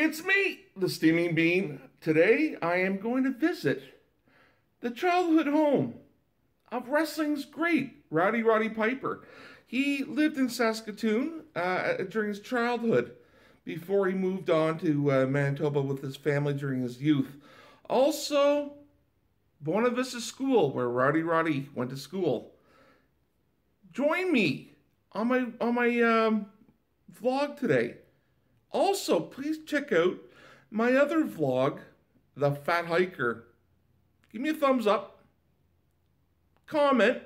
It's me, the Steaming Bean. Today I am going to visit the childhood home of wrestling's great Rowdy Roddy Piper. He lived in Saskatoon uh, during his childhood before he moved on to uh, Manitoba with his family during his youth. Also, Buena Vista School, where Rowdy Roddy went to school. Join me on my on my um, vlog today. Also, please check out my other vlog, The Fat Hiker. Give me a thumbs up, comment,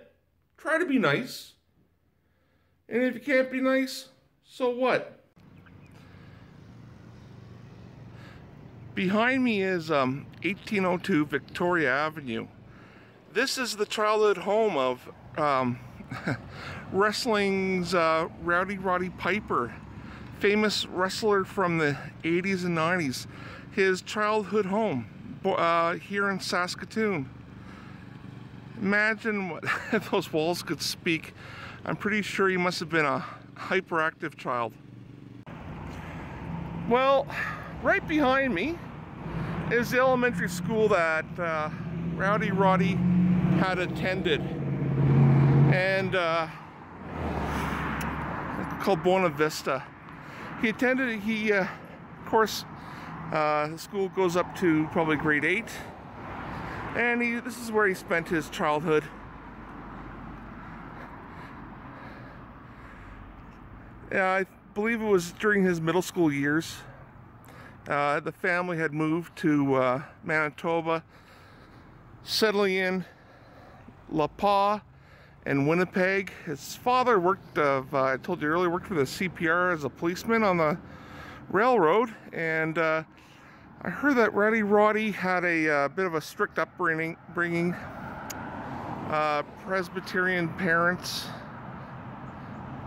try to be nice. And if you can't be nice, so what? Behind me is um, 1802 Victoria Avenue. This is the childhood home of um, wrestling's uh, Rowdy Roddy Piper famous wrestler from the 80s and 90s. His childhood home uh, here in Saskatoon. Imagine what those walls could speak. I'm pretty sure he must have been a hyperactive child. Well, right behind me is the elementary school that uh, Rowdy Roddy had attended. And uh, called Buena Vista. He attended, he, uh, of course, uh, school goes up to probably grade 8. And he, this is where he spent his childhood. Yeah, I believe it was during his middle school years. Uh, the family had moved to uh, Manitoba, settling in La Pas in Winnipeg. His father worked, uh, I told you earlier, worked for the CPR as a policeman on the railroad. And uh, I heard that Rowdy Roddy had a uh, bit of a strict upbringing, bringing uh, Presbyterian parents,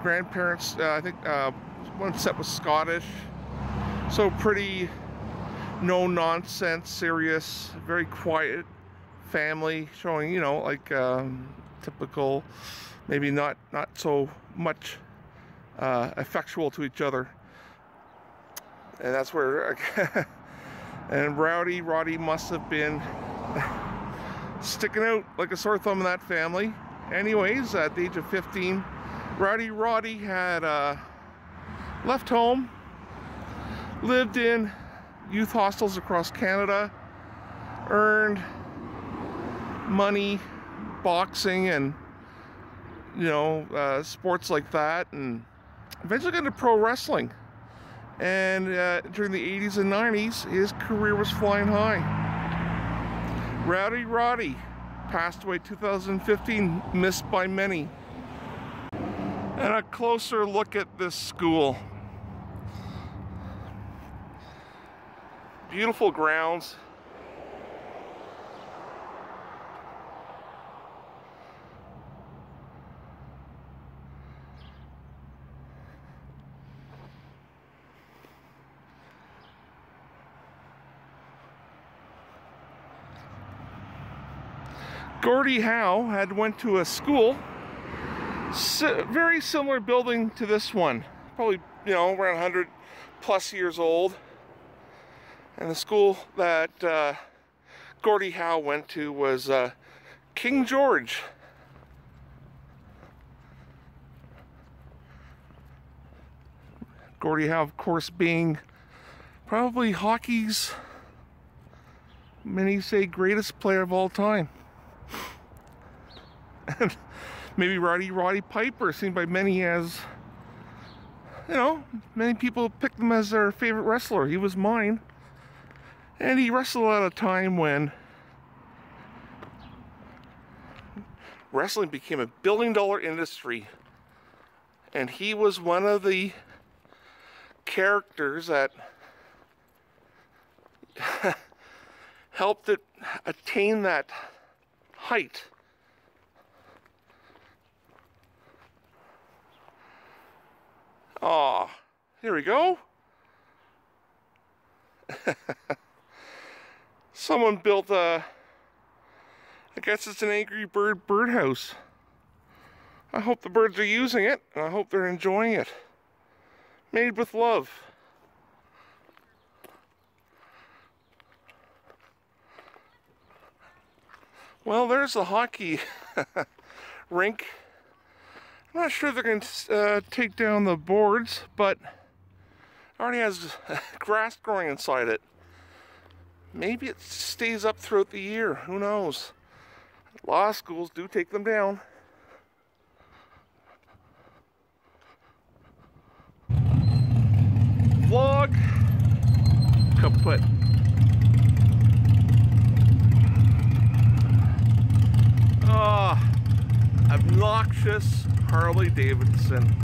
grandparents, uh, I think uh, one set was Scottish. So pretty no nonsense, serious, very quiet family, showing, you know, like um, typical, maybe not, not so much uh, effectual to each other. And that's where, and Rowdy, Roddy must have been sticking out like a sore thumb in that family. Anyways, at the age of 15, Rowdy Roddy had uh, left home, lived in youth hostels across Canada, earned money boxing and you know uh, sports like that and eventually got into pro wrestling. And uh, during the 80s and 90s his career was flying high. Rowdy roddy passed away 2015 missed by many. And a closer look at this school. Beautiful grounds Gordie Howe had went to a school, very similar building to this one, probably, you know, around 100 plus years old. And the school that uh, Gordie Howe went to was uh, King George. Gordie Howe, of course, being probably hockey's, many say, greatest player of all time. Maybe Rowdy Roddy Piper, seen by many as, you know, many people picked him as their favorite wrestler. He was mine. And he wrestled at a time when wrestling became a billion dollar industry. And he was one of the characters that helped it attain that height. Ah, oh, here we go. Someone built a, I guess it's an Angry Bird birdhouse. I hope the birds are using it, and I hope they're enjoying it. Made with love. Well, there's the hockey rink. I'm not sure they're going to uh, take down the boards, but it already has grass growing inside it. Maybe it stays up throughout the year. Who knows? Law schools do take them down. Vlog kaput. Ah, oh, obnoxious Harley Davidson.